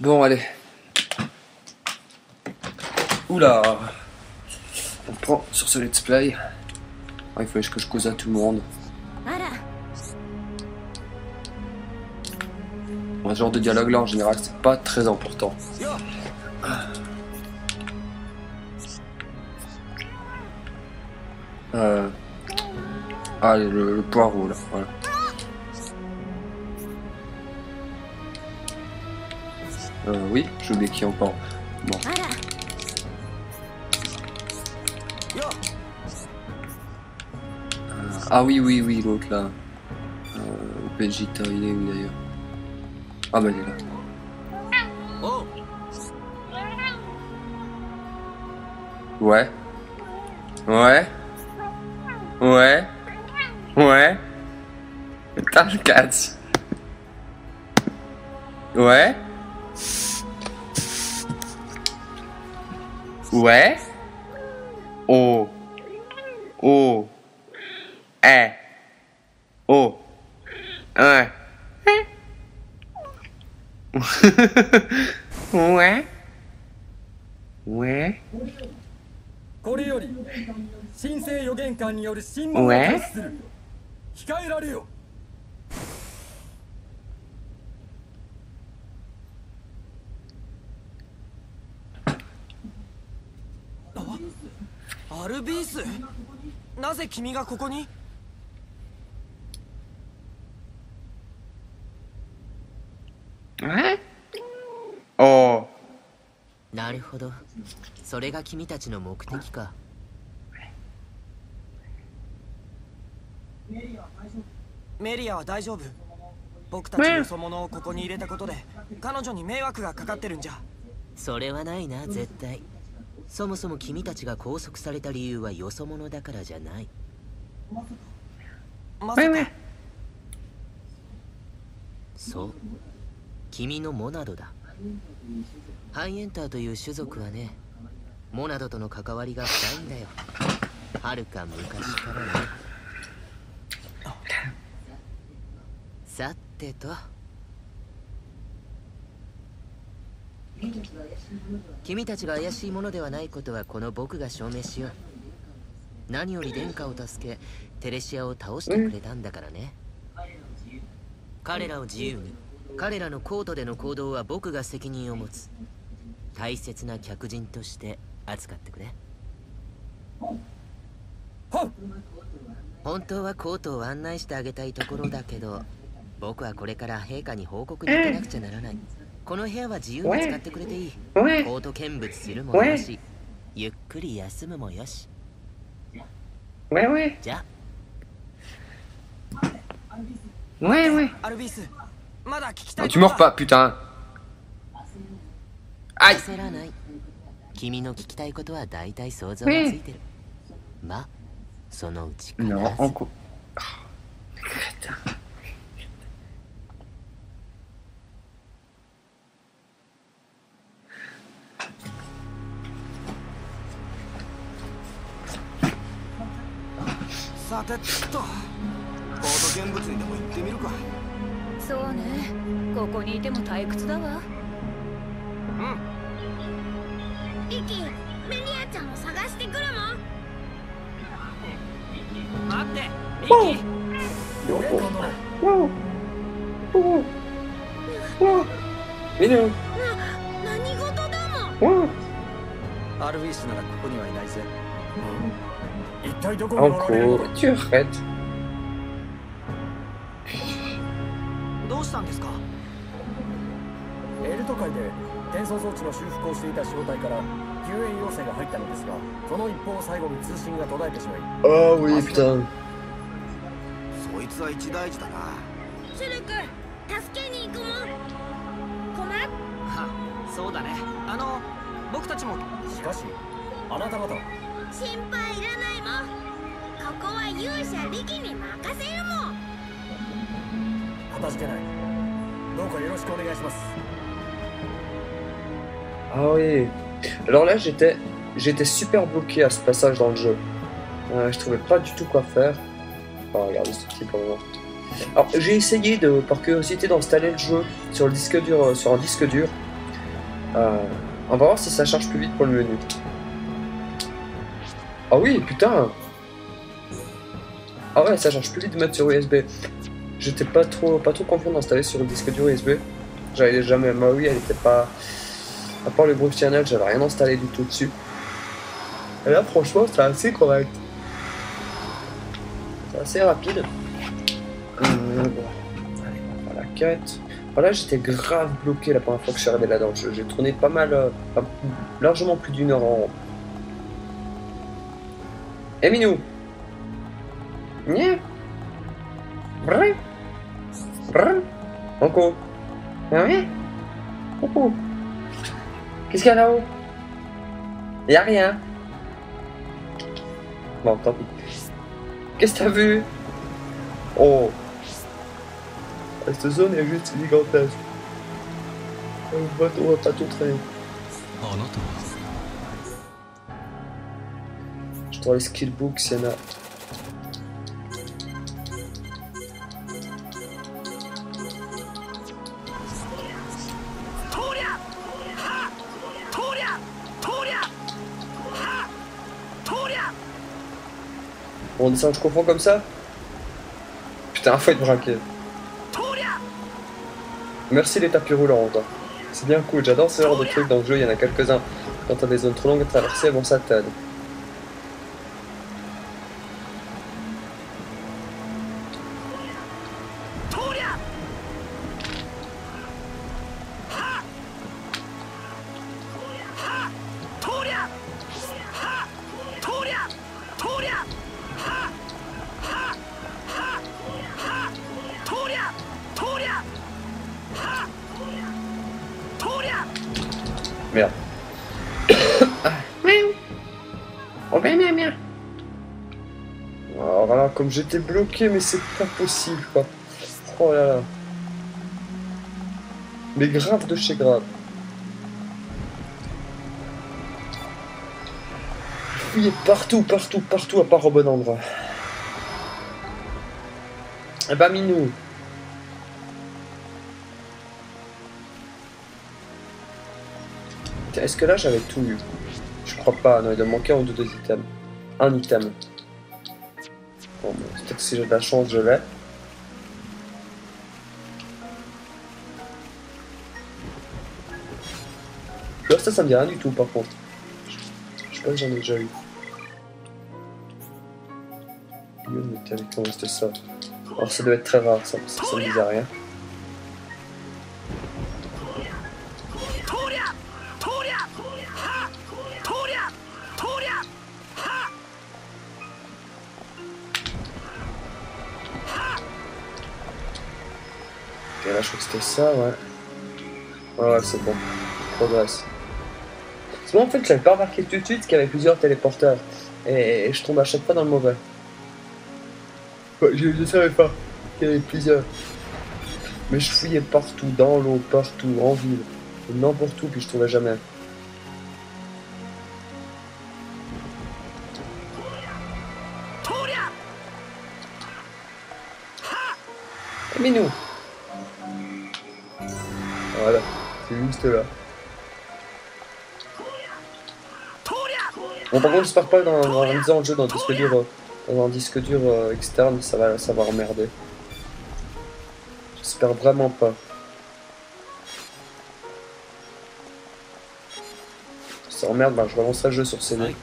Bon, allez. Oula On prend sur ce let's play. Ah, il fallait que je cause à tout le monde. Ce genre de dialogue là en général c'est pas très important. Euh... Ah le, le poireau là, voilà. Euh, oui, j'ai oublié qui encore. Bon. Ah, ah oui, oui, oui, l'autre là. Euh, Vegeta, il est où d'ailleurs? Ah bah il est là. Ouais. Ouais. Ouais. Ouais. T'as le Ouais. ue, お。え。お o, e, e, ue, これより神聖予言官による神話を控えられよなぜ君がここに？Ouais. Oh. なるほど。それが君たちの目的か。メリアは大丈夫。僕たちよそ者をここに入れたことで彼女に迷惑がかかってるんじゃ。それはないな絶対そもそも君たちが拘束された理由はよそ者だからじゃない。まさか.そう。君のモナドだ。ハイエンターという種族はねモナドとの関わりが深いんだよ。はるか昔からね。さてと君たちが怪しいものではないことはこの僕が証明しよう。何より殿下を助けテレシアを倒してくれたんだからね。彼らを自由に彼らのコートでの行動は僕が責任を持つ。大切な客人として扱ってくれ。本当はコートを案内してあげたいところだけど僕はこれから陛下に報告に行かなくちゃならないこの部屋は自由に使ってくれていい.コート見物するもよし。ゆっくり休むもよし.じゃ。Ouais, ouais. アルビースまだ聞きた Ah, い tu mords pas, putain. あ Aïe 焦らないさてっと。コート見物にでも行ってみるか。そうね。ここにいても退屈だわ。リキメリアちゃんを探してくるもん。待ってミキ。Wow. Oh. Oh. Mignon. な何事だもん Oh. アルビースならここにはいないぜ一体どこにおられる Encore. Tu arrêtes. どうしたんですか？エルト海で転送装置の修復をしていた小隊から救援要請が入ったのですがその一報を最後に通信が途絶えてしまい。Oh oui, putain. そいつは一大事だなシュルク助けに行くもん困っはそうだねあの僕たちもしかしあなた方は心配いらないもんここは勇者リキに任せるもんかたじけないどうかよろしくお願いします Ah oui. Alors là, j'étais, j'étais super bloqué à ce passage dans le jeu. Euh, je trouvais pas du tout quoi faire. Enfin, regardez ce petit moment. Alors, j'ai essayé de, par curiosité d'installer le jeu sur le disque dur, euh, sur un disque dur. Euh, on va voir si ça charge plus vite pour le menu. Ah oui, putain Ah ouais, ça charge plus vite de mettre sur USB. J'étais pas trop, pas trop confiant d'installer sur le disque dur USB. J'avais jamais... Ma oui, elle était pas... À part le groupe channel, j'avais rien installé du tout dessus. Et là, franchement, c'est assez correct. C'est assez rapide. Euh, bon. Allez, la quête. Voilà, j'étais grave bloqué la première fois que je suis arrivé là-dedans. J'ai tourné pas mal, euh, largement plus d'une heure en Nya Brr. Brr. Encore Ah ouais Coucou Qu'est-ce qu'il y a là-haut Y'a rien. Bon, tant pis. Qu'est-ce que t'as vu Oh Cette zone est juste gigantesque. On va, pas tout traîner. あなたは Je dois les skillbooks, s'il y en a. On descend, je confonds comme ça? Putain, faut être braqué. Merci les tapis roulants, quoi. C'est bien cool, j'adore ce genre de trucs dans le jeu, il y en a quelques-uns. Quand t'as des zones trop longues à traverser, bon, ça t'aide. J'étais bloqué, mais c'est pas possible, quoi. Oh là là. Mais grave de chez grave. Je fouillais partout, partout, partout, à part au bon endroit. Eh bah, Minou. Est-ce que là j'avais tout eu? Je crois pas, non, il doit manquer un ou deux items. Un item. Bon, peut-être que si j'ai de la chance, je l'ai. Ça, ça me dit rien du tout par contre. Je sais pas si j'en ai déjà eu. C'était ça Alors ça doit être très rare, ça, ça me disait rien. Ouais. Ouais, ouais, c'est bon. Progresse. C'est bon, en fait, j'avais pas remarqué tout de suite qu'il y avait plusieurs téléporteurs. Et, je tombe à chaque fois dans le mauvais. Je, je savais pas qu'il y avait plusieurs. Mais je fouillais partout, dans l'eau, partout, en ville, n'importe où, puis je trouvais jamais. Bon, par contre, j'espère pas dans, dans, en jeu dans un disque dur, euh, dans un disque dur euh, externe, ça va, ça va emmerder. J'espère vraiment pas. Ça emmerde, bah, je relancerai le jeu sur CD.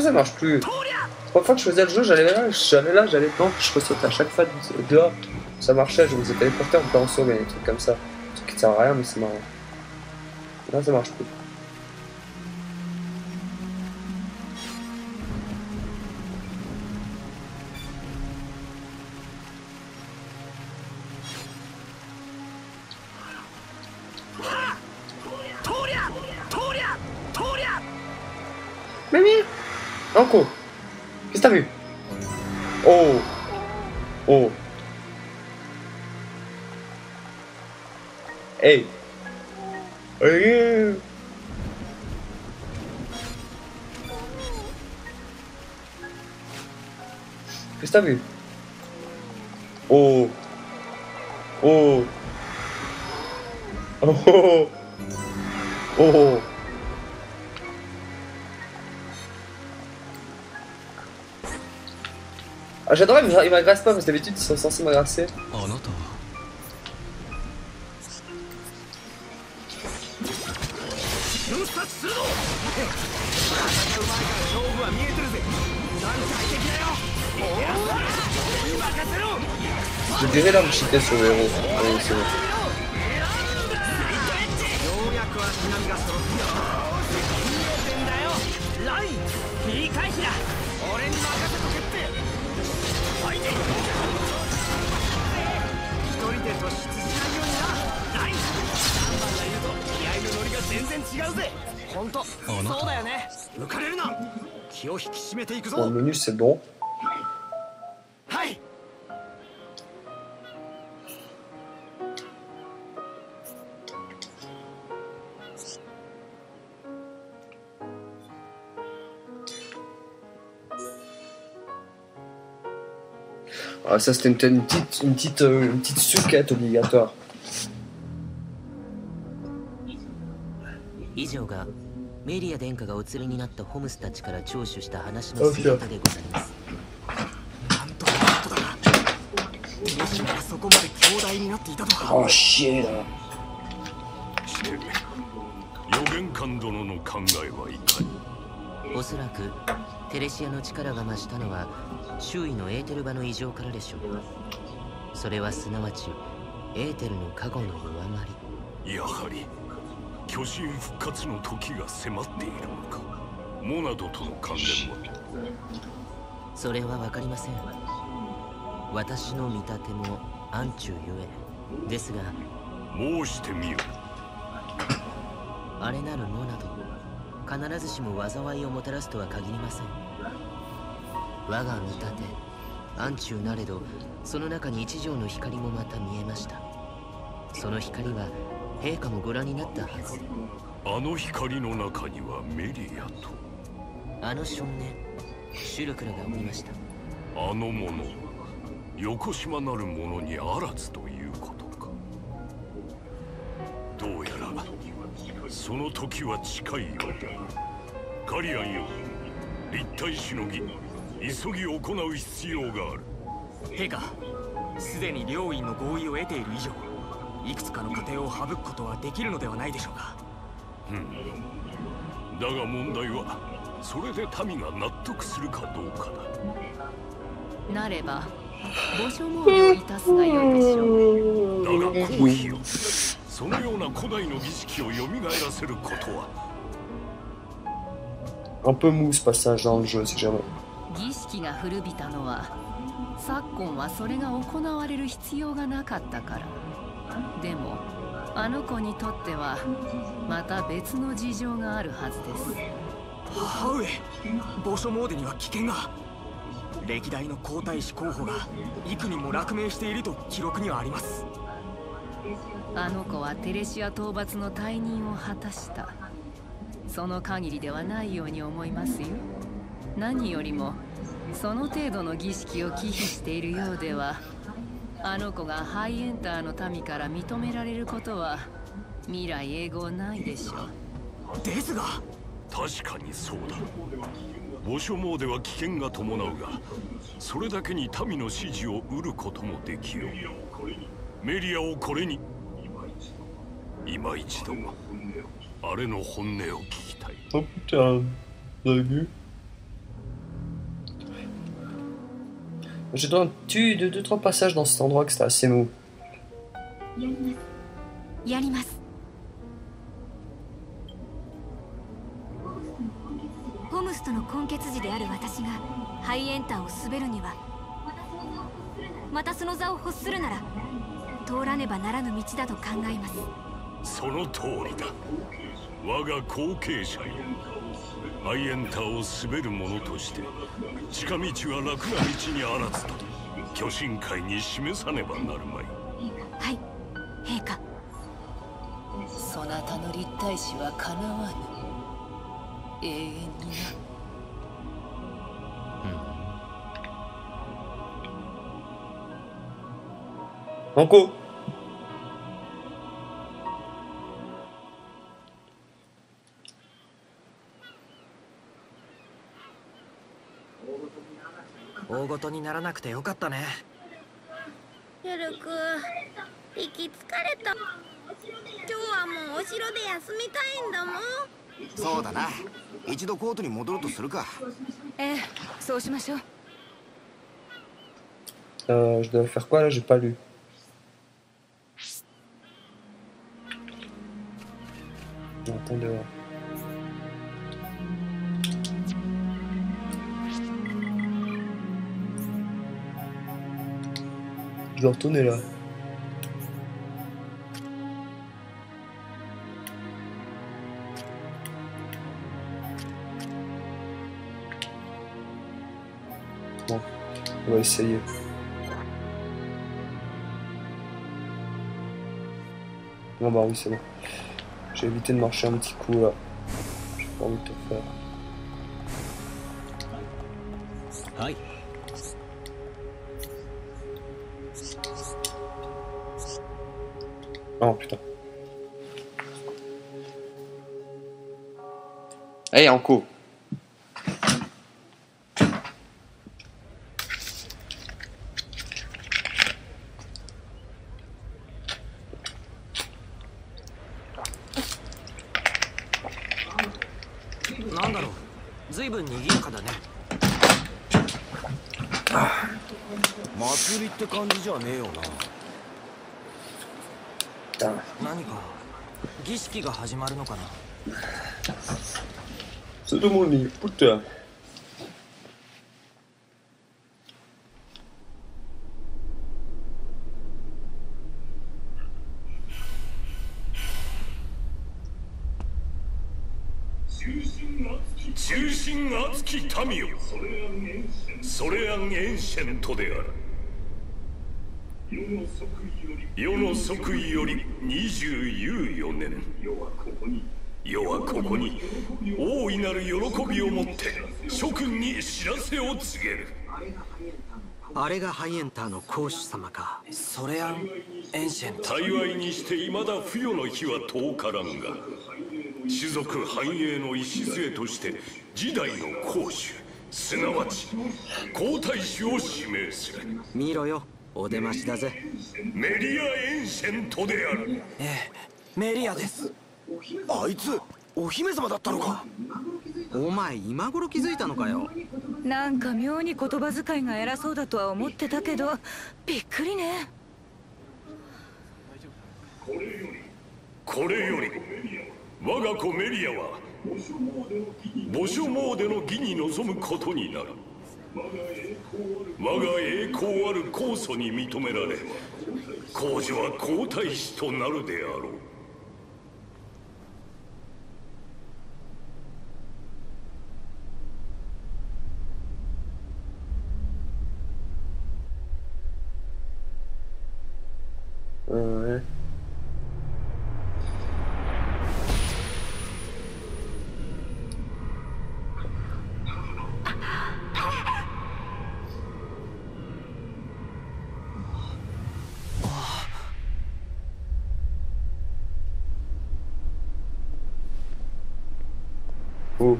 Ça marche plus première fois que je faisais le jeu, j'allais là, j'allais là, j'allais dedans, je ressautais à chaque fois de- dehors. Ça marchait, je me faisais téléporter en saut, mais des trucs comme ça. Trucs qui servent à rien, mais c'est marrant. Là, ça marche plus. Oh. Oh. Oh. Oh. Oh. Ah mais il m'agresse pas parce que d'habitude ils sont censés m'agresser. あな bon. ライン切り返しだ俺に任せとけって相手一人で突出しないよ。うになライン3番がいると気合のノリが全然違うぜ本当そうだよね。浮かれるな。気を引き締めていくぞ Ah ça c'était une, une petite une petite euh, une petite suquette obligatoire. 以上がメリア殿下がお連れになったホムスたちから聴取した話のでございますなんととだテレシアがそこまで強大になっていたとは Oh chier là. して予言官殿の考えはいかにおそらくテレシアの力が増したのは周囲のエーテル場の異常からでしょうそれはすなわちエーテルの加護の上回り。やはり巨神復活の時が迫っているのか。モナドとの関連は？それは分かりません。私の見立ても暗中ゆえ。ですが申してみよあれなるモナド必ずしも災いをもたらすとは限りません。我が見立て暗中なれどその中に一条の光もまた見えました。その光は陛下もご覧になったはず。あの光の中にはメリアと。あの少年シュルクラがおりました。あの者横島なる者にあらずということか。どうやらその時は近いよカリアンよ。立体しのぎ急ぎ行う必要がある。陛下すでに両院の合意を得ている以上いくつかの過程を省くことはできるのではないでしょうか。だが問題はそれで民が納得するかどうかだ。なれば御所詣でをいたすがよいでしょう。だがこの日よそのような古代の儀式を蘇らせることは。Un peu mou ce passage dans le jeu si jamais. 儀式が古びたのは昨今はそれが行われる必要がなかったから。でもあの子にとってはまた別の事情があるはずです。母上御所詣には危険が。歴代の皇太子候補が幾人も落命していると記録にはありますあの子はテレシア討伐の退任を果たした。その限りではないように思いますよ。何よりもその程度の儀式を忌避しているようではあの子がハイエンターの民から認められることは未来永劫ないでしょう。ですが。確かにそうだ。御所詣は危険が伴うがそれだけに民の支持を得ることもできようメリアをこれに今一度あれの本音を聞きたい Oh putain, vous avez vu J'ai dans tu deux, deux, trois passages dans cet endroit que c'était assez mou. やりますホムスとの根血児である私がハイエンターを滑るにはまたその座を欲するなら通らねばならぬ道だと考えます。その通りだ。我が後継者よ。アイエンターを滑る者として近道は楽な道にあらずと巨神会に示さねばなるまい。はい陛下。そなたの立体視はかなわぬ。永遠にな Banco 大ごとにならなくてよかったね。ゆるく息疲れた。今日はもうお城で休みたいんだもん。そうだな。一度コートに戻るとするか。ええそうしましょう。Euh, je dois faire quoi là? J'ai pas lu. Attendez voir. Je dois retourner là. Bon, on va essayer. Non bah oui c'est bon. J'ai évité de marcher un petit coup là. J'ai pas envie de te faire. はい Oh putain. Hey Anko 随分賑やかだね祭りって感じじゃねえよな.何か儀式が始まるのかな C'est de mon lit, putain.「忠心厚き民よソレアン・エンシェントである余の即位より24年。余はここに大いなる喜びをもって諸君に知らせを告げる。あれがハイエンターの皇主様か。ソレアン・エンシェント幸いにして未だ不予の日は遠からんが種族繁栄の礎として次代の皇主すなわち皇太子を指名する。見ろよお出ましだぜ。メリア・エンシェントである。ええメリアです。あいつお姫様だったのか。お前今頃気づいたのかよ。なんか妙に言葉遣いが偉そうだとは思ってたけどびっくりね。これより我が子メリアは墓所詣での儀に臨むことになる我が栄光ある酵素に認められ皇女は皇太子となるであろう。Oh.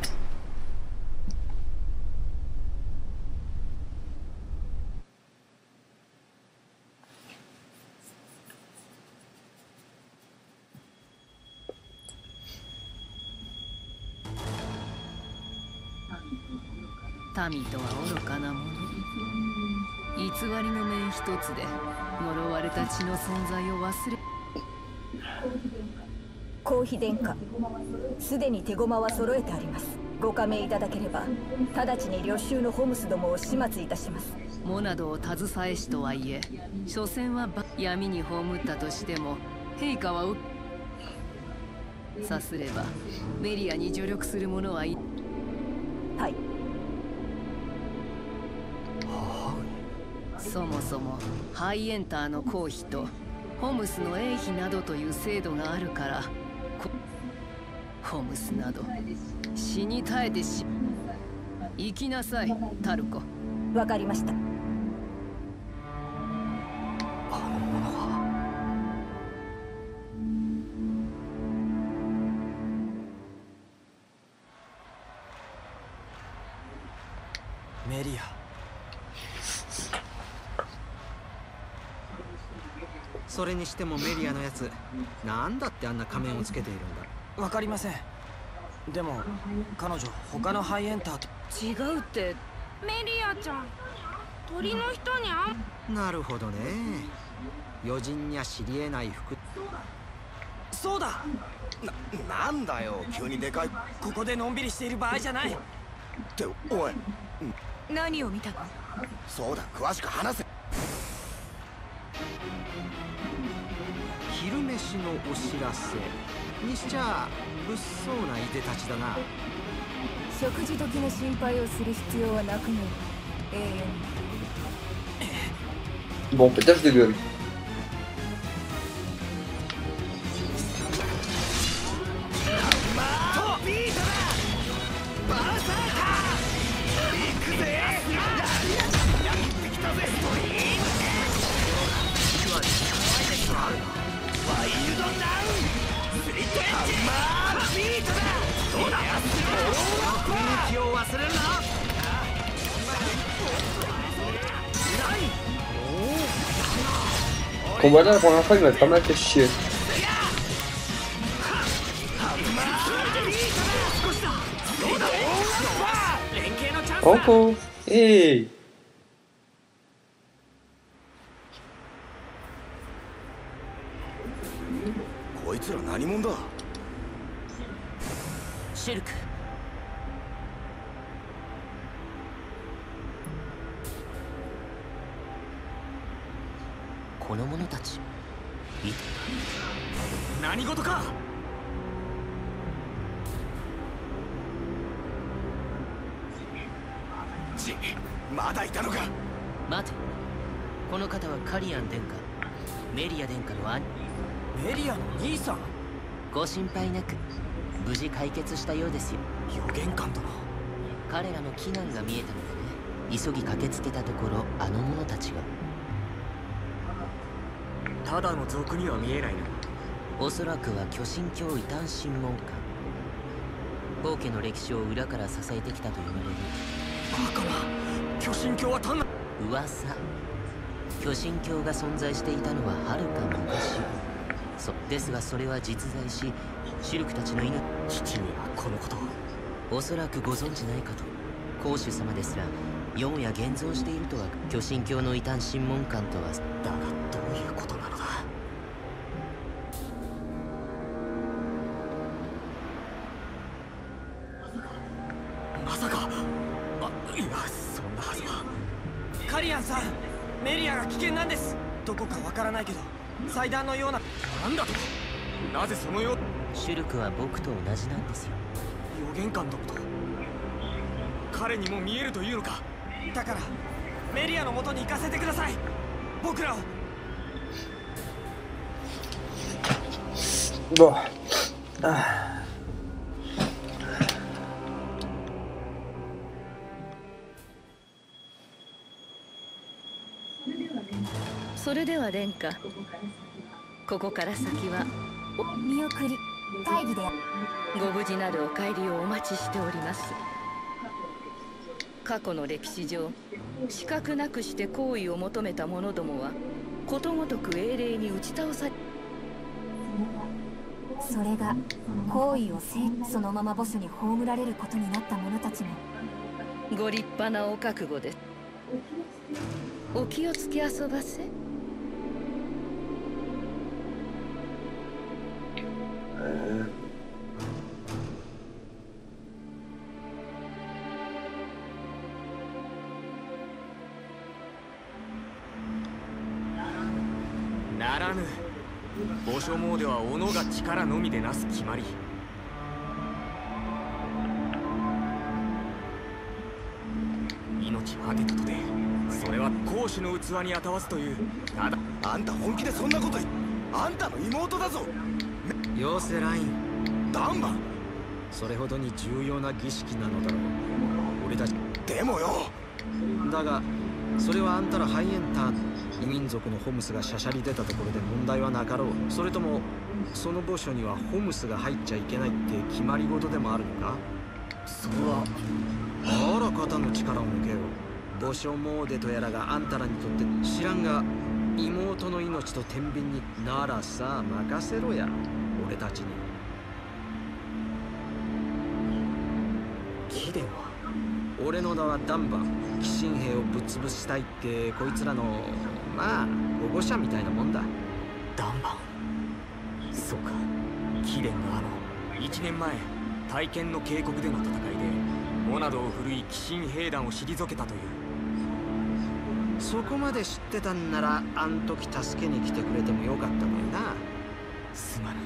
民とは愚かなもの偽りの面一つで呪われた血の存在を忘れ皇妃殿下すでに手駒は揃えてあります。ご加盟いただければ直ちに領州のホムスどもを始末いたします。モナドを携えしとはいえ所詮はば闇に葬ったとしても陛下はうさすればメリアに助力する者はいはい。そもそもハイエンターの公費とホムスの営費などという制度があるからこホムスなど。死に絶えてし行きなさいタルコ。わかりました。メリア。それにしてもメリアのやつなんだってあんな仮面をつけているんだわかりません。でも彼女他のハイエンターと。違うって。メリアちゃん。鳥の人にゃんなるほどね。余人には知り得ない服。そうだ。ななんだよ急にでかい。っここでのんびりしている場合じゃない。ておい。何を見たの？そうだ詳しく話せ昼飯のお知らせ。にしちゃ物騒ないでたちだな。食事時の心配をする必要はなくね。永遠に Bon, pétage de gueule. 気 Combat là, la première fois, il m'a pas mal fait chier. 連携のチャンス Encore Hey ちまだいたのか？待て。この方はカリアン殿下メリア殿下の兄。メリアの兄さん？ご心配なく無事解決したようですよ。予言官殿。彼らの危難が見えたのでね急ぎ駆けつけたところあの者たちが。ただの賊には見えないな。おそらくは巨神教異端審問官王家の歴史を裏から支えてきたと言われるバカな巨神教は単な噂。巨神教が存在していたのははるか昔。そですがそれは実在しシルクたちの犬。父にはこのことを。おそらくご存知ないかと。公主様ですらよもや現像しているとは巨神教の異端審問官とは。だが祭壇のような。なんだと。なぜそのよう。シュルクは僕と同じなんですよ。予言官殿と。彼にも見えるというのか。だからメリアの元に行かせてください。僕らを。Bon. Ah. それでは殿下ここから先は見送り大義でご無事なるお帰りをお待ちしております。過去の歴史上資格なくして好意を求めた者どもはことごとく英霊に打ち倒されそれが行為をせいそのままボスに葬られることになった者たちもご立派なお覚悟ですお気をつけ遊ばせならぬ。墓所詣では斧が力のみでなす決まり。命は果てたとてそれは公主の器にあたわすという。ただあんた本気でそんなこと言あんたの妹だぞ。ヨセライン。ダンバ？ンそれほどに重要な儀式なのだろう。俺たち。でもよ。だがそれはあんたらハイエンター異民族のホムスがしゃしゃり出たところで問題はなかろう。それともその墓所にはホムスが入っちゃいけないって決まり事でもあるのか？それは。あら肩の力を抜けよ墓所詣でとやらがあんたらにとって知らんが妹の命と天秤にならさ任せろや俺たちに。貴殿は？俺の名はダンバン。寄進兵をぶっ潰したいってこいつらのまあ保護者みたいなもんだ。ダンバン？そうか。貴殿があの。1年前体験の渓谷での戦いでモナドを振るい寄進兵団を退けたという。そこまで知ってたんならあん時助けに来てくれてもよかったのになすまぬ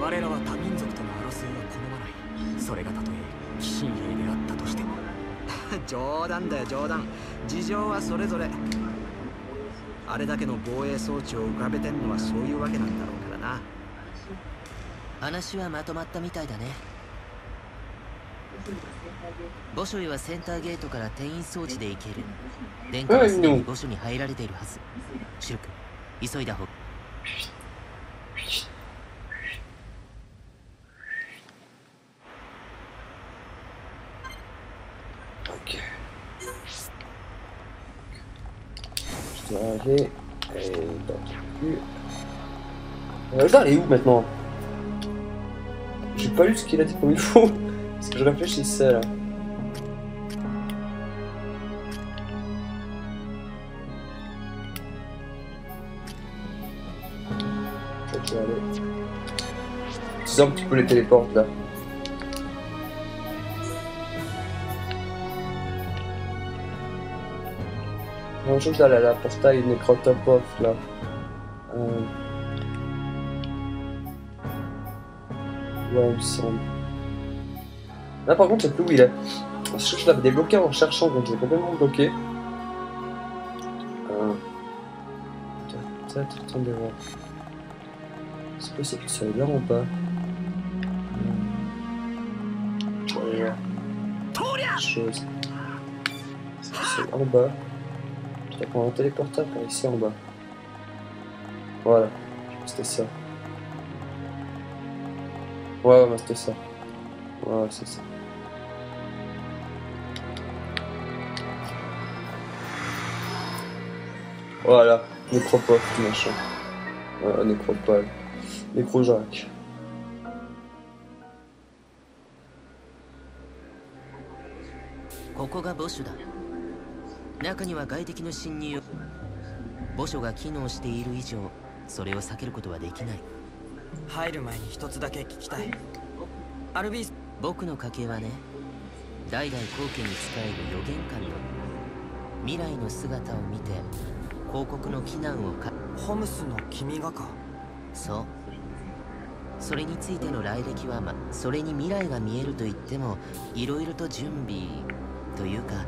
我らは多民族との争いは好まない。それがたとえ寄進兵であったとしても。冗談だよ冗談。事情はそれぞれ。あれだけの防衛装置を浮かべてんのはそういうわけなんだろうからな。話はまとまったみたいだね。墓所へはセンターゲートから転院装置で行ける。殿下はすでに墓所に入られているはず。シルク急いだ方 Ok. Aller. Et le cul. Euh, dois aller où maintenant? J'ai pas lu ce qu'il a dit comme il faut. Parce que je réfléchissais là. Je vais aller. Un petit peu les téléportes là. Je trouve là, la portail Necrotopov là. Euh... Ouais, il me semble. Là par contre, je sais plus où il est. Je sais que je l'avais débloqué en cherchant, donc je l'ai complètement bloqué. Euh... Peut-être, attendez voir. C'est possible qu'il soit là en bas. Ouais. Chose. C'est en bas. Il y a mon téléportable par ici en bas. Voilà, c'était ça. Ouais, ouais, c'était ça. Ouais, c'est ça. Voilà, nécropop, machin. Voilà, nécropole. Nécrojac. Voilà. 中には外敵の侵入墓所が機能している以上それを避けることはできない。入る前に一つだけ聞きたい。アルビース。僕の家系はね代々後家に仕える予言官の未来の姿を見て広告の避難をかホムスの君がか。そう。それについての来歴はまそれに未来が見えると言ってもいろいろと準備というか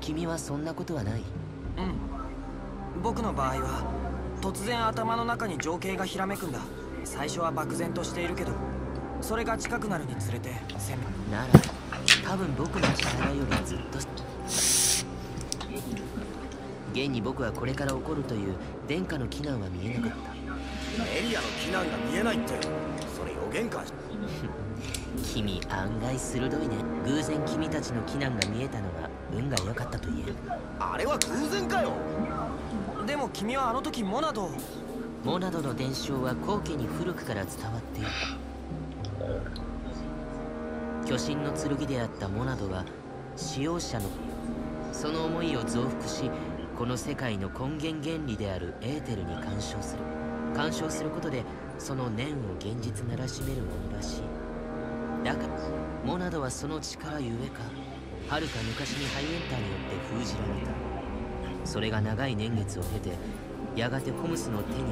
君はそんなことはない。うん。僕の場合は突然頭の中に情景がひらめくんだ。最初は漠然としているけどそれが近くなるにつれて鮮明なら多分僕の力よりずっと現に僕はこれから起こるという殿下の避難は見えなかった。エリアの避難が見えないってそれ予言か。君案外鋭いね。偶然君たちの避難が見えたのは運が良かったと言える。あれは偶然かよ。でも君はあの時モナドを。モナドの伝承は後家に古くから伝わっている。巨神の剣であったモナドは使用者のその思いを増幅しこの世界の根源原理であるエーテルに干渉する。干渉することでその念を現実ならしめるものらしい。だからモナドはその力ゆえかはるか昔にハイエンターによって封じられた。それが長い年月を経てやがてホムスの手に渡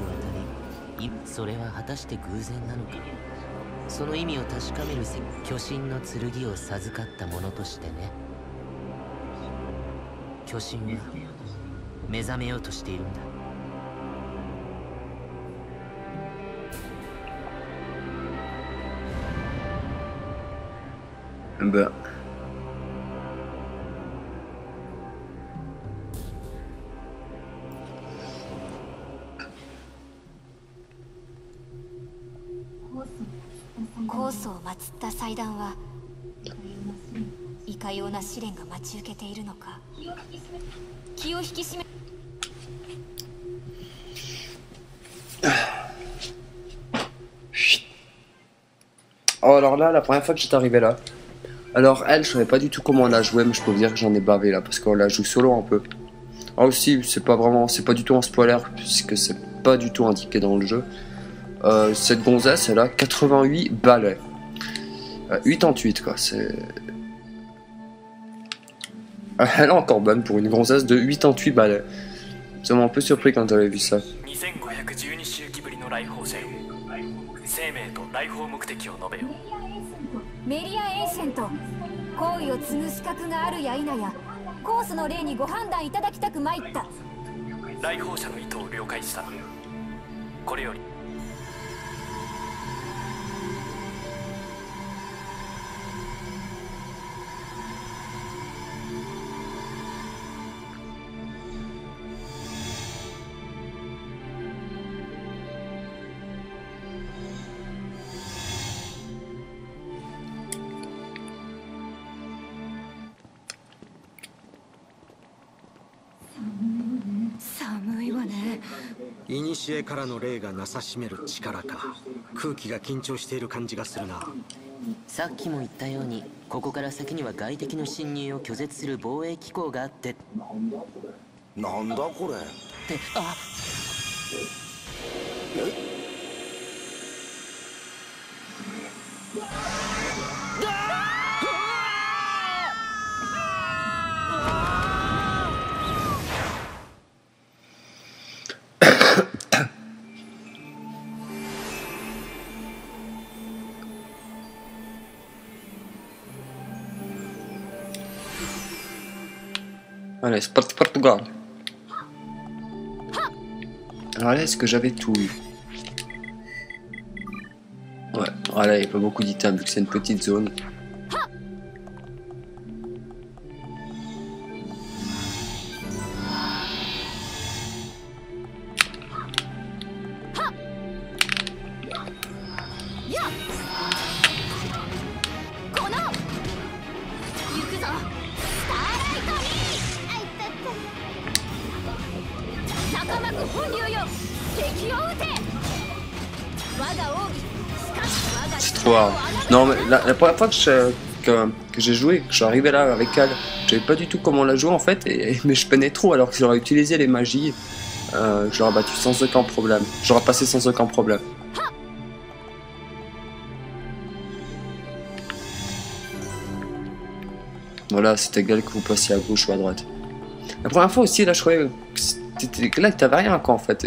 りいそれは果たして偶然なのか。その意味を確かめるせ巨神の剣を授かったものとしてね。巨神は目覚めようとしているんだ。だコースを祀った祭壇はいかような試練が待ち受けているのか気を引き締め Oh, alors là, la première fois que j'étais arrivé là. Alors, elle, je savais pas du tout comment on la jouait, mais je peux vous dire que j'en ai bavé là, parce qu'on la joue solo un peu. Ah, aussi, c'est pas vraiment, c'est pas du tout un spoiler, puisque c'est pas du tout indiqué dans le jeu. Euh, cette gonzesse, elle a 88 balais. Euh, 88, quoi, c'est. Elle est encore bonne pour une gonzesse de 88 balais. Ça m'a un peu surpris quand j'avais vu ça. メリアエンシェント行為を継ぐ資格があるや否やコースの例にご判断いただきたく参った来訪者の意図を了解したこれより古からの霊がなさしめる力か。空気が緊張している感じがするな。さっきも言ったようにここから先には外敵の侵入を拒絶する防衛機構があって。ってなんだこれ。あ「Allez, Portugal. Alors là, est-ce que j'avais tout eu? Ouais, voilà, il n'y a pas beaucoup d'items vu que c'est une petite zone. Première fois que j'ai joué, que je suis arrivé là avec elle, je savais pas du tout comment la jouer en fait, mais je peinais trop alors que j'aurais utilisé les magies. Euh, je l'aurais battu sans aucun problème. J'aurais passé sans aucun problème. Voilà, c'est égal que vous passiez à gauche ou à droite. La première fois aussi, là, je croyais que là, t'avais rien quoi en fait.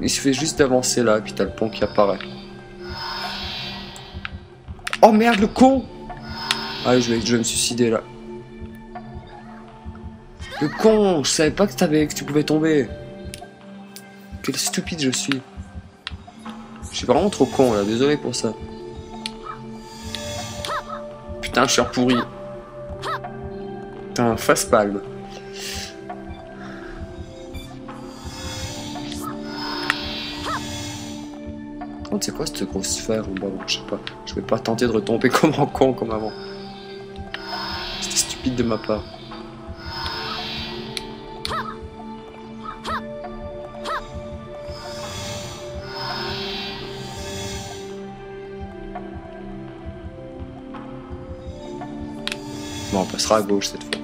Il suffit juste d'avancer là, et puis t'as le pont qui apparaît. Oh merde, le con Allez, je vais, je vais me suicider là. Le con Je savais pas que, que tu pouvais tomber. Quel stupide je suis. Je suis vraiment trop con là, désolé pour ça. Putain, je suis pourri. Putain, face palme. C'est quoi cette grosse sphère en bas Je sais pas. Je vais pas tenter de retomber comme un con comme avant. C'était stupide de ma part. Bon, on passera à gauche cette fois.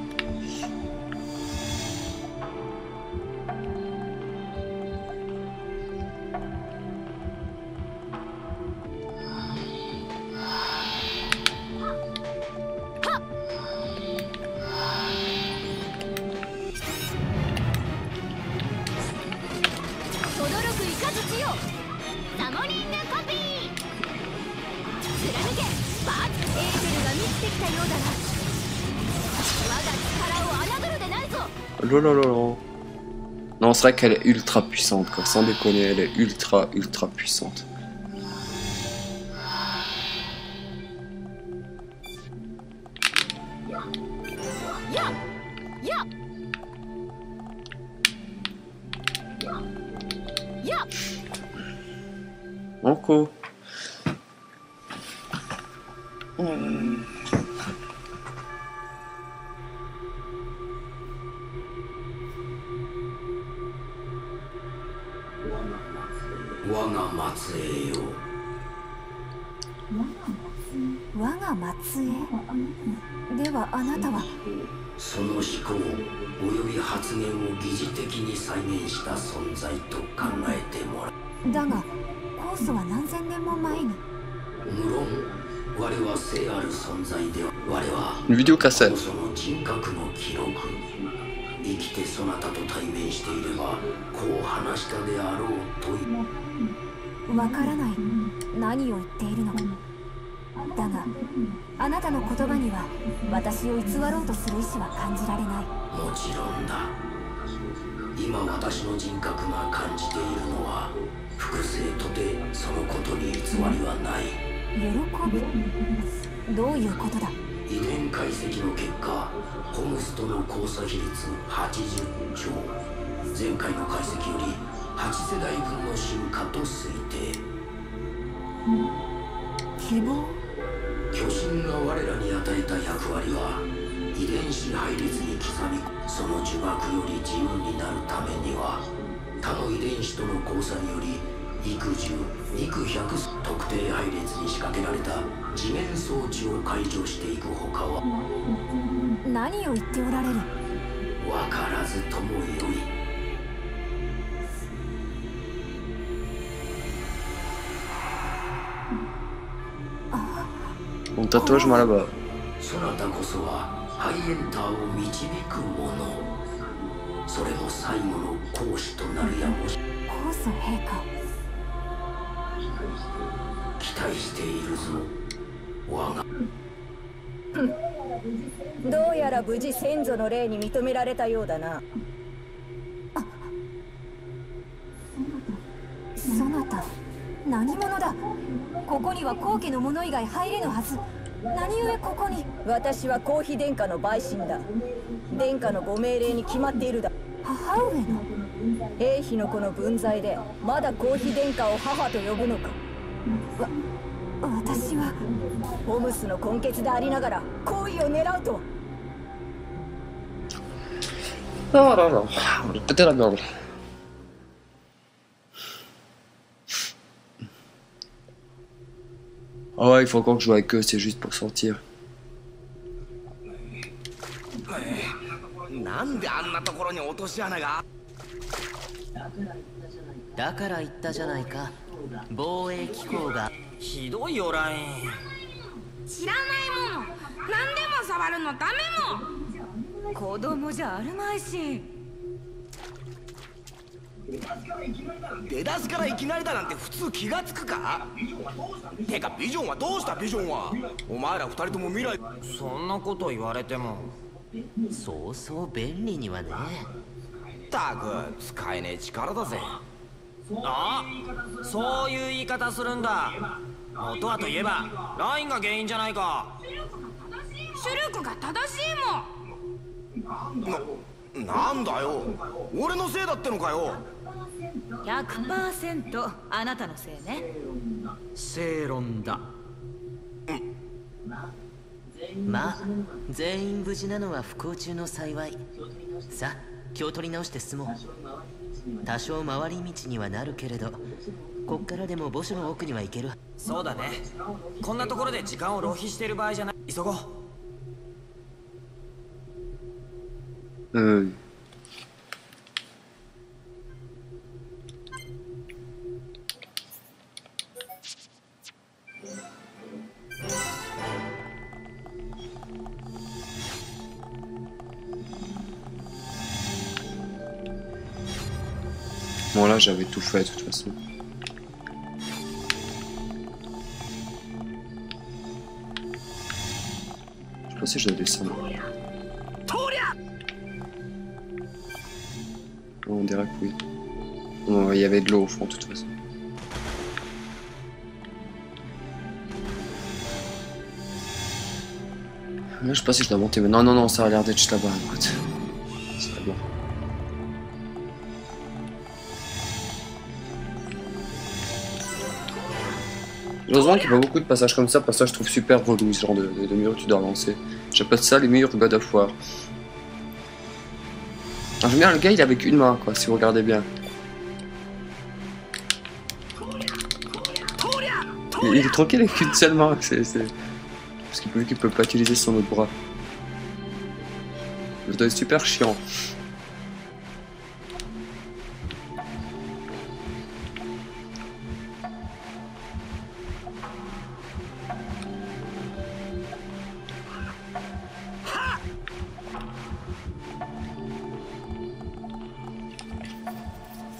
C'est vrai qu'elle est ultra puissante, quoi. Sans déconner, elle est ultra, ultra puissante. が末裔よ我が末裔ではあなたは。その思考及び発言を疑似的に再現した存在と考えてもらう。だが酵素は何千年も前に。無論我は生ある存在では我は Une vidéocassette. その人格の記録生きてそなたと対面していればこう話したであろうというわからない何を言っているのか。だがあなたの言葉には私を偽ろうとする意志は感じられない。もちろんだ。今私の人格が感じているのは複製とてそのことに偽りはない。喜びどういうことだ遺伝解析の結果ホムスとの交差比率80兆前回の解析より8世代分の進化と推定。希望？巨神が我らに与えた役割は遺伝子配列に刻みその呪縛より自由になるためには他の遺伝子との交差により幾十幾百特定配列に仕掛けられた次元装置を解除していくほかは何を言っておられる？分からずともよい。Mon tatouage moi là-bas. そなたこそはハイエンターを導く者それも最後の講師となるやもし酵素陛下期待しているぞ我が。どうやら無事先祖の霊に認められたようだな。そなた。何者だ？ここには後家の者以外入れぬはず。何故ここに？私は皇妃殿下の陪審だ。殿下のご命令に決まっているだ。母上の？兵士の子の分際でまだ皇妃殿下を母と呼ぶのか。わ私はオムスの根血でありながら好意を狙うと俺ペテランだろなんであんなところに落とし穴がだから言ったじゃないか防衛機構がひどいよライン。知らないもの。何でも触るのダメも子供じゃあるまいし。出だしからいきなりだなんて普通気がつくか？てかビジョンはどうした？ビジョンは。お前ら二人とも未来。そんなこと言われても。そうそう便利にはね。ったく使えねえ力だぜあそういう言い方するんだ。元はといえばラインが原因じゃないか。シュルクが正しいもん。ななんだよ。俺のせいだってのかよ。100%あなたのせいね。正論だ。まあ全員無事なのは不幸中の幸い。さあ気を取り直して進もう多少回り道にはなるけれどこっからでも墓所の奥には行ける。そうだね。こんなところで時間を浪費してる場合じゃない。急ごう。Euh. Bon j'avais tout fait de toute façon. Je pensais que je devais descendre. Oh, on dirait que oui. Il y avait de l'eau au fond de toute façon. Là, je pensais si je dois monter. Mais non, non, non, ça a l'air d'être juste là-bas. Heureusement qu'il y a beaucoup de passages comme ça, parce que ça je trouve super relou ce genre de, mur tu dois lancer. J'appelle ça les murs God of War. En général, le gars il est avec une main, quoi, si vous regardez bien. Il, est tranquille avec une seule main, c'est- Parce qu'il peut, qu'il peut pas utiliser son autre bras. Ça doit être super chiant.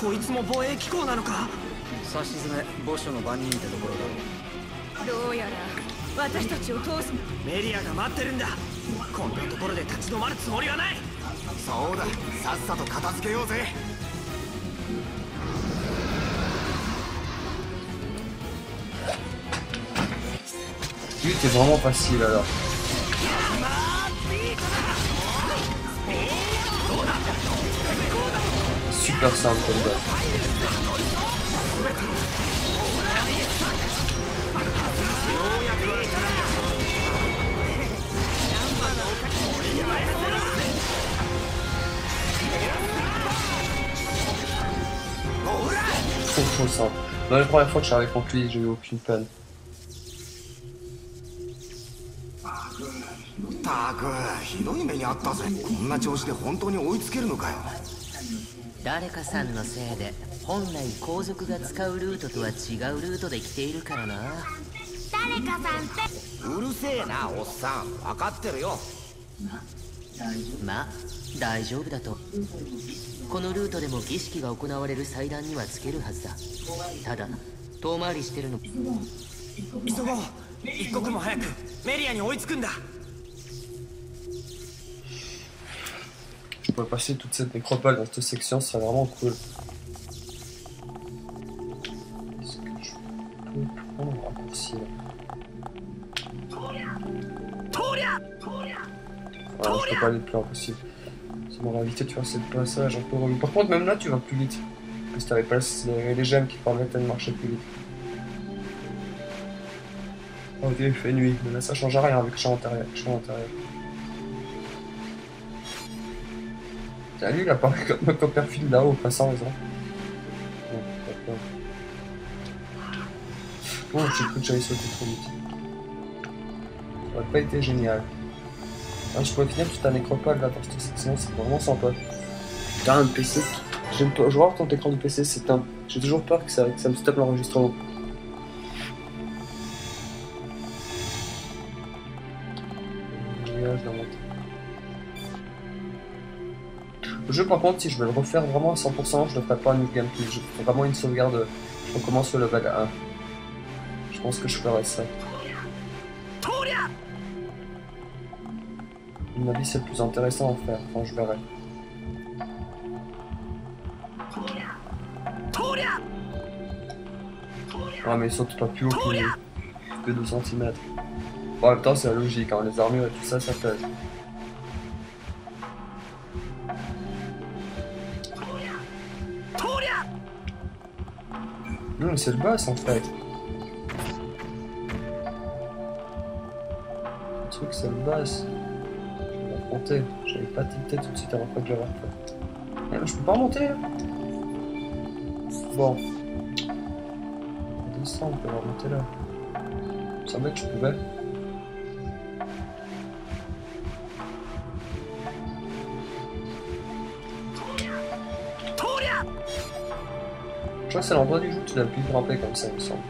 こいつも防衛機構なのか？差し詰め墓所の番人ってところだろどうやら私たちを通すメリアが待ってるんだ。こんなところで立ち止まるつもりはない。そうだ。さっさと片付けようぜ。Lui, t'es vraiment facile alors. Trop simple. Dans les premières fois que lui, j'ai eu aucune peine. 誰かさんのせいで本来皇族が使うルートとは違うルートで来ているからな。誰かさんってうるせえなおっさん。分かってるよ。まあ大丈夫だと。このルートでも儀式が行われる祭壇にはつけるはずだ。ただ遠回りしてるの。急ごう。一刻も早くメリアに追いつくんだ Je pourrais passer toute cette nécropole dans cette section, ce serait vraiment cool. Est-ce que je peux prendre un raccourci là Voilà, je peux pas aller plus loin possible. Ça m'aurait évité de faire ce passage un peu relou. Par contre, même là, tu vas plus vite. Parce que t'avais pas les, gemmes qui permettaient de marcher plus vite. Oh, ok, il fait nuit. Mais là, ça change rien avec le champ intérieur. Champ intérieur. Tiens, lui, il apparaît comme un Copperfield là-haut, pas sans raison. Bon, d'accord. Oh, j'ai cru que j'allais sauter trop vite. Ça aurait pas été génial. Ah, je pourrais finir toute un nécropole là dans cette section, c'est vraiment sympa. T'as un PC. J'aime pas. Je vois ton écran du PC s'éteint. J'ai toujours peur que ça, que ça me stoppe l'enregistrement. Le jeu, par contre, si je veux le refaire vraiment à 100%, je ne ferai pas un New Game Plus. Je ferai vraiment une sauvegarde. Je recommence le level 1. Je pense que je ferai ça. À mon avis, c'est le plus intéressant à faire. Enfin, je verrai. Ah, mais il saute pas plus haut que, que 2 cm. Bon, en même temps, c'est la logique. Hein. Les armures et tout ça, ça pèse. C'est le boss en fait. Le truc, c'est le boss. Je vais affronter. J'avais pas tilté tout de suite avant que je l'avais refait. Eh, mais je peux pas monter là Bon. On descend, on peut remonter là. Ça me que je pouvais. Crois que c'est l'endroit du jeu tu dois plus grimper comme ça, il me semble.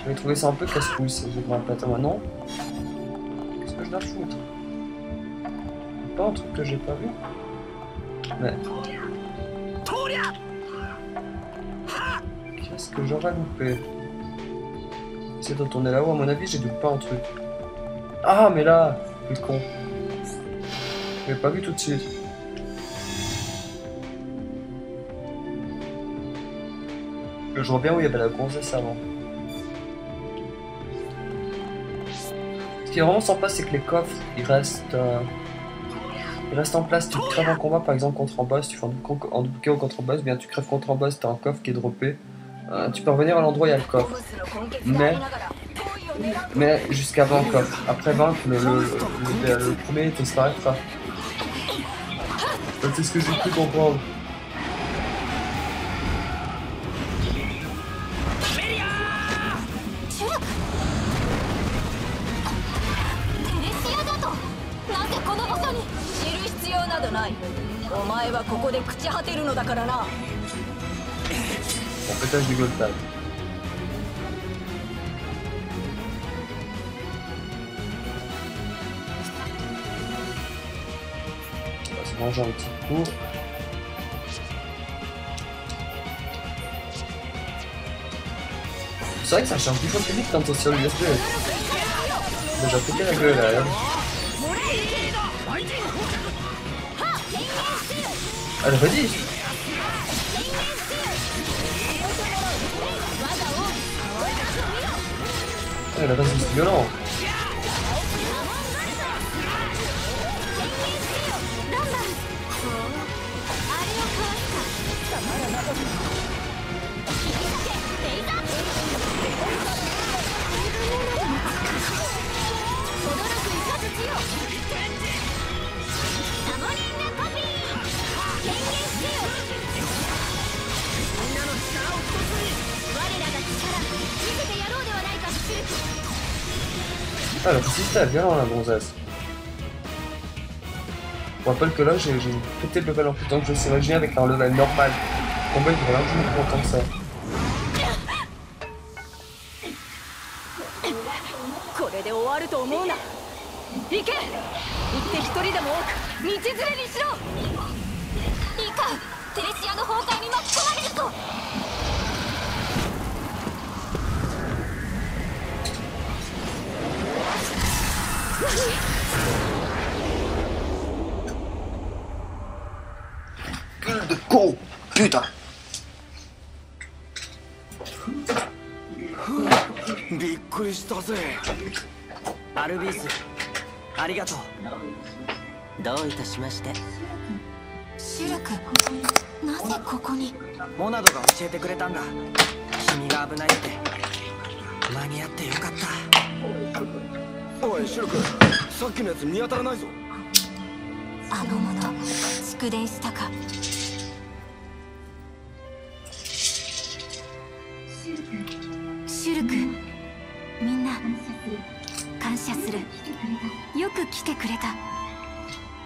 J'avais trouvé ça un peu casse-couille, si je grimpe pas maintenant. Qu'est-ce que je dois foutre? Pas un truc que j'ai pas vu Mais. Qu'est-ce que j'aurais loupé? C'est de retourner là-haut, à mon avis, j'ai dû pas un truc. Ah, mais là Le con. Je l'ai pas vu tout de suite. Je vois bien où il y avait la gonzesse avant. Ce qui est vraiment sympa, c'est que les coffres, ils restent, euh, ils restent en place. Tu crèves un combat, par exemple, contre un boss, tu fais un double KO contre un boss, bien tu crèves contre un boss, t'as un coffre qui est droppé. Euh, tu peux revenir à l'endroit où il y a le coffre. Mais, mais jusqu'avant le coffre. Après vaincre, le, le, le, le premier disparaîtra. C'est ce que j'ai pu comprendre. Bon, pétage du Goldtag. On va se manger un petit coup. C'est vrai que ça change dix fois plus vite quand on est sur l'USB. Déjà pété la gueule là. Elle redit Hey, that doesn't... You know... Ah, la est violent la gonzesse. Je rappelle que là j'ai pété le level en plus temps que je sais imaginer avec un level normal. Combat il devrait largement longtemps que ça. Gueule de con Putain びっくりしたぜ。アルビースありがとう。どういたしまして。シュルクなぜここに？モナドが教えてくれたんだ。君が危ないって。間に合ってよかった。おいシルク。さっきのやつ見当たらないぞ。あの者蓄電したかシュルクみんな感謝する。よく来てくれた。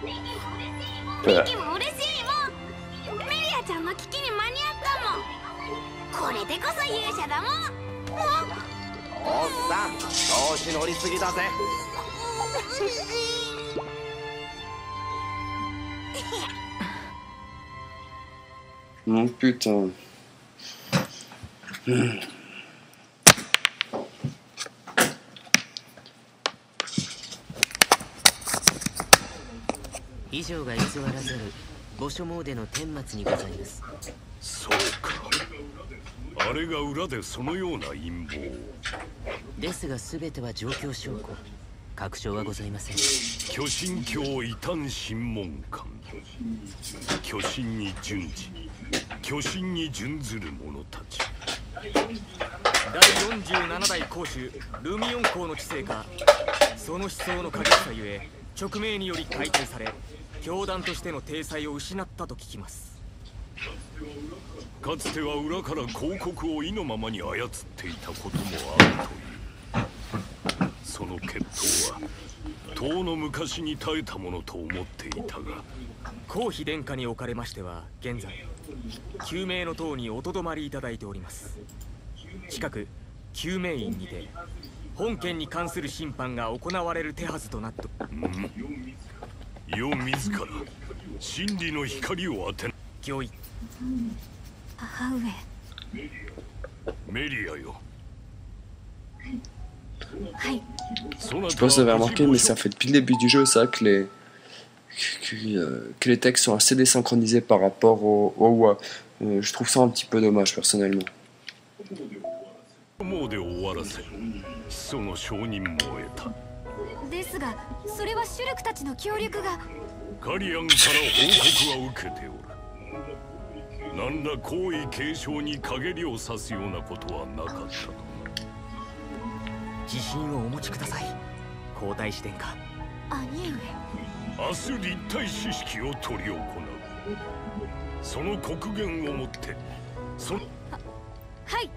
ミキも嬉しいもん。メリアちゃんの危機に間に合ったもん。これでこそ勇者だもん。おっさん調子乗りすぎだぜ。putain. 以上が偽らざる御所詣の顛末にございます。そうか。あれが裏でそのような陰謀。をですが全ては状況証拠。確証はございません。巨神教異端審問官巨神に準じ。巨神に準ずる者たち。第47代公主ルミオン公の知性か。その思想の過激さゆえ勅命により解体され教団としての体裁を失ったと聞きます。かつては裏から広告を意のままに操っていたこともあるという。その決闘は遠の昔に耐えたものと思っていたが。皇妃殿下におかれましては現在救命の塔におとどまりいただいております。近く救命院にて 本件に関する審判が行われる手はずとなって、うん、よ自ら真理の光を当て教育母上メリアよ Je pense que vous avez remarqué, mais ça fait depuis le début du jeu ça que les, que, euh, que les textes sont assez désynchronisés par rapport au, au WoW. Euh, je trouve ça un petit peu dommage personnellement. ですがそれはシュルクたちの協力が。カリアンから報告は受けておる。何ら皇位継承に陰りを指すようなことはなかったと自信をお持ちください。皇太子殿下兄上明日立体知識を執り行う。その国言をもってそははい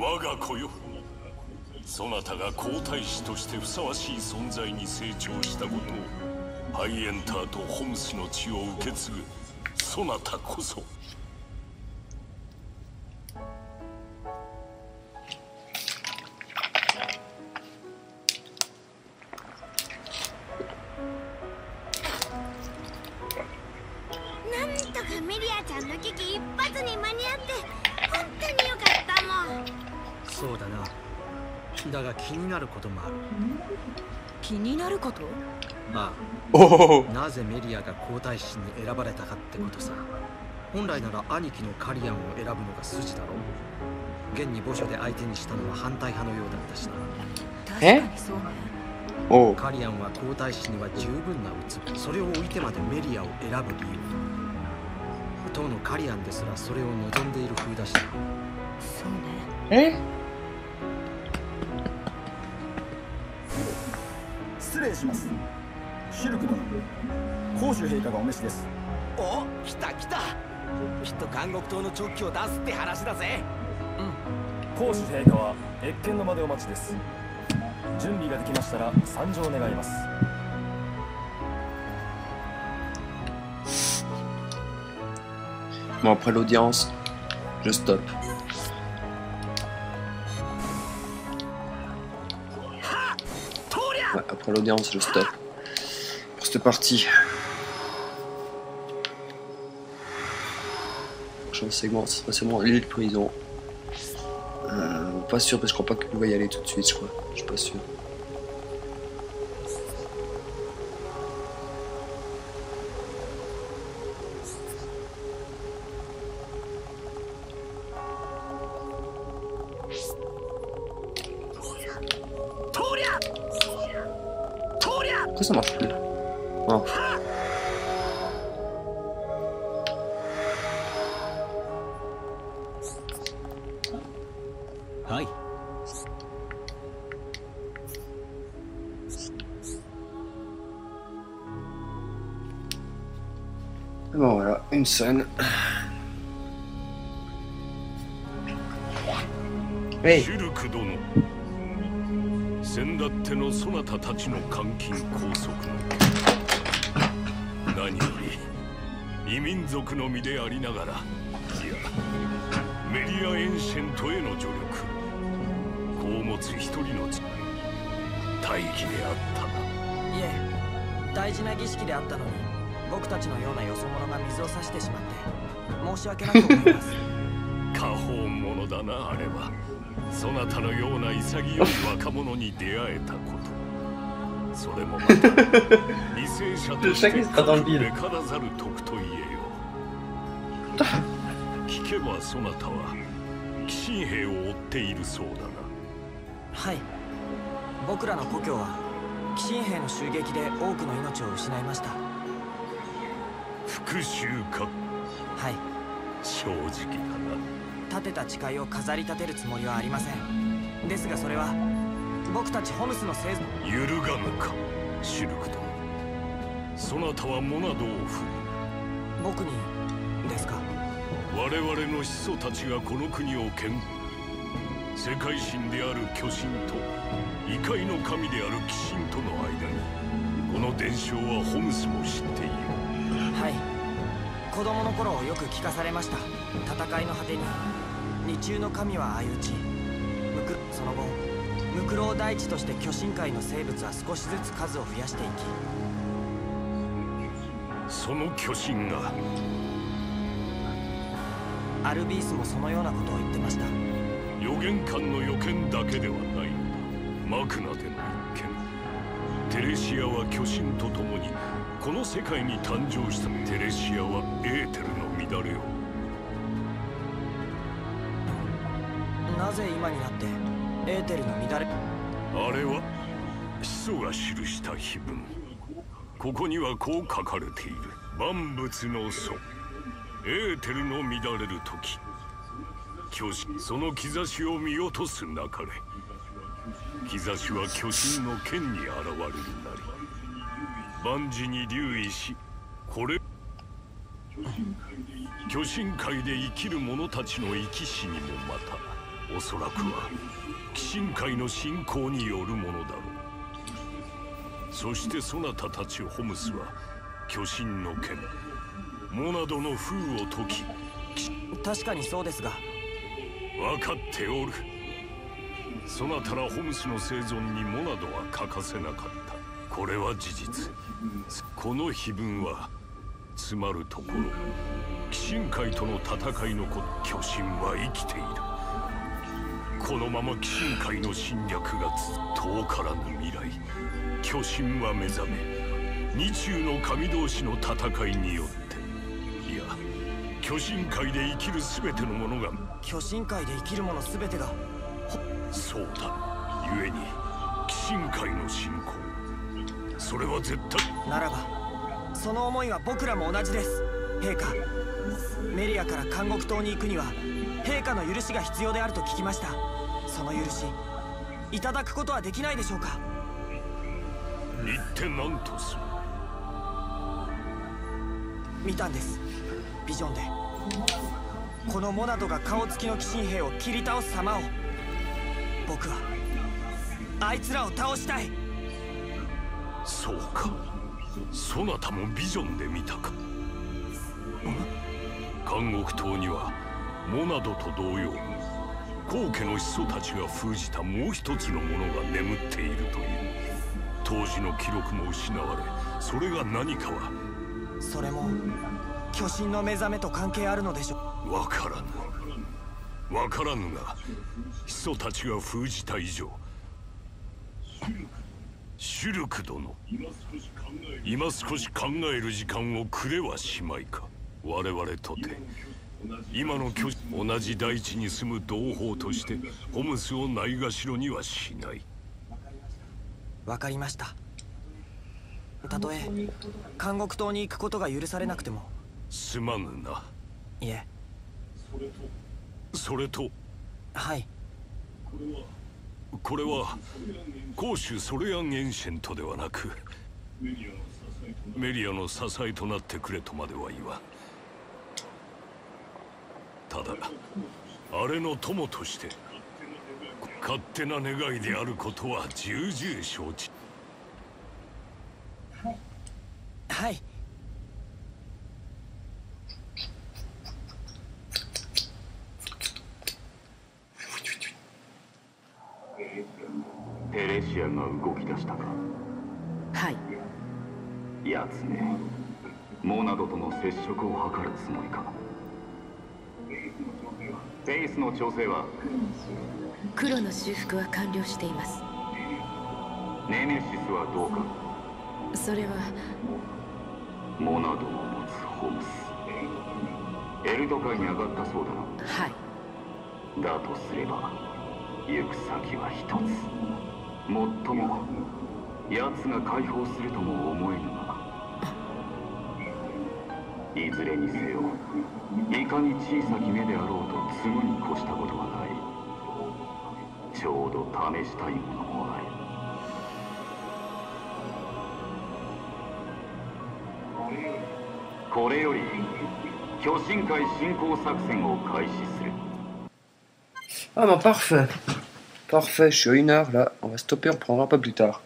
我が子よ。そなたが皇太子としてふさわしい存在に成長したことをハイエンターとホムスの血を受け継ぐそなたこそ。なぜメリアが皇太子に選ばれたかってことさ。本来なら兄貴のカリアンを選ぶのが筋だろ。う現に墓所で相手にしたのは反対派のようだったしな。確かにそうね。カリアンは皇太子には十分な器それを置いてまでメリアを選ぶ理由。当のカリアンですらそれを望んでいる風だしな。そうね。え？失礼しますシルク殿公主陛下がお召しです。お来た来た。きっと監獄島の直帰を出すって話だぜ。うん。公主陛下は謁見の間でお待ちです。準備ができましたら参上願います。Bon, après l'audience, je stoppe. après l'audience, je stop pour cette partie. Prochain segment, ce sera sûrement l'île de prison. Euh, pas sûr, parce que je crois pas que pouvez y aller tout de suite, je crois. Je suis pas sûr. Scène. Hey. 先だってのそなたたちの監禁拘束の何より異民族の身でありながらいやメリア・エンシェントへの助力子を持つ一人の大義であったないえ大事な儀式であったのに僕たちのようなよそ者が水を差してしまって申し訳なく思います。過方者だなあれは。そなたのような潔い若者に出会えたこと。それもまた犠牲者として。べからざる徳と言えよ。聞けばそなたは騎士兵を追っているそうだな。はい。僕らの故郷は騎士兵の襲撃で多くの命を失いました復讐か？はい。正直だな。立てた誓いを飾り立てるつもりはありません。ですがそれは僕たちホムスの生徒揺るがぬか？シルク殿そなたはモナドを振る。僕にですか？我々の始祖たちがこの国を建世界神である巨神と異界の神である鬼神との間にこの伝承はホムスも知っている。はい子供の頃よく聞かされました。戦いの果てに日中の神は相打ち。むくその後ムクロウ大地として巨神界の生物は少しずつ数を増やしていき。その巨神が。アルビースもそのようなことを言ってました。予言官の予見だけではない。のだマクナでの一見テレシアは巨神と共にこの世界に誕生したテレシアはエーテルの乱れを。なぜ今になってエーテルの乱れ？あれは始祖が記した碑文。ここにはこう書かれている。万物の祖。エーテルの乱れる時。巨神その兆しを見落とすなかれ。兆しは巨神の剣に現れるなり万事に留意しこれ巨神界で生きる者たちの生き死にもまたおそらくは鬼神界の信仰によるものだろう。そしてそなたたちホムスは巨神の剣モナドの封を解き確かにそうですが。分かっておる。そなたらホムスの生存にモナドは欠かせなかったこれは事実。この碑文はつまるところ鬼神界との戦いの子巨神は生きている。このまま鬼神界の侵略が遠からぬ未来巨神は目覚め二中の神同士の戦いによっていや巨神界で生きる全ての者が巨神界で生きる者全てがそうだ故に鬼神界の信仰それは絶対。ならばその思いは僕らも同じです。陛下メリアから監獄島に行くには陛下の許しが必要であると聞きました。その許しいただくことはできないでしょうか。言って何とする。見たんです。ビジョンで。このモナドが顔つきの鬼神兵を切り倒す様を。僕はあいつらを倒したいそうか。そなたもビジョンで見たか。監獄島にはモナドと同様皇家の始祖たちが封じたもう一つのものが眠っているという。当時の記録も失われそれが何かはそれも巨神の目覚めと関係あるのでしょう。わからぬ。わからぬが始祖たちが封じた以上シュルク殿。今少し考える時間をくれはしまいか。我々とて。今の巨同じ大地に住む同胞としてホムスをないがしろにはしない。わかりました。たとえ監獄島に行くことが許されなくても。すまぬな。いえ。それとはい。これはこれは皇主ソレアン・エンシェントではなくメリアの支えとなってくれとまでは言わん。ただあれの友として勝手な願いであることは重々承知。はい。テレシアが動き出したか？はい。やつね。モナドとの接触を図るつもりか。ペイスの調整は？黒の修復は完了しています。ネメシスはどうか？それは？モナドを持つホムス。エルド界に上がったそうだな。はい。だとすれば行く先は一つもっとも奴が解放するとも思えぬがいずれにせよいかに小さき目であろうと積むに越したことはない。ちょうど試したいものもある。これより巨神会侵攻作戦を開始する。Ah bah parfait. Parfait, je suis à une heure là. On va stopper, on prendra peu plus tard.